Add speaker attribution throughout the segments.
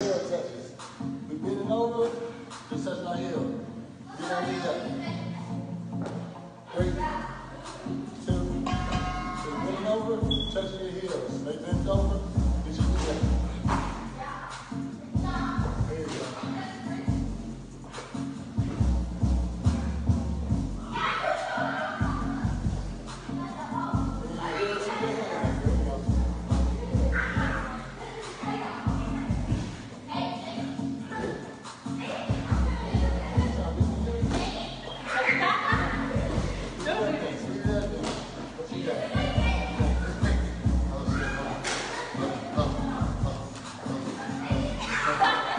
Speaker 1: Touches. We bending over, just touching our heel. Get on knees up. Three, two, so bending over, touching your heels. Stay bent over,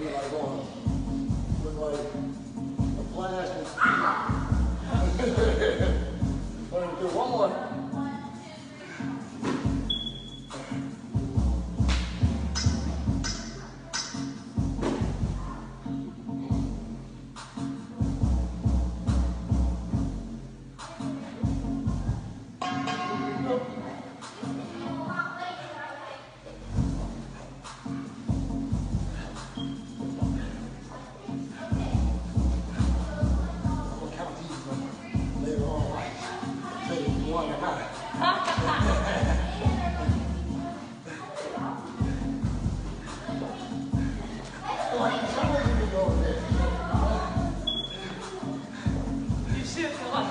Speaker 1: Like a flash. 입시에 들어가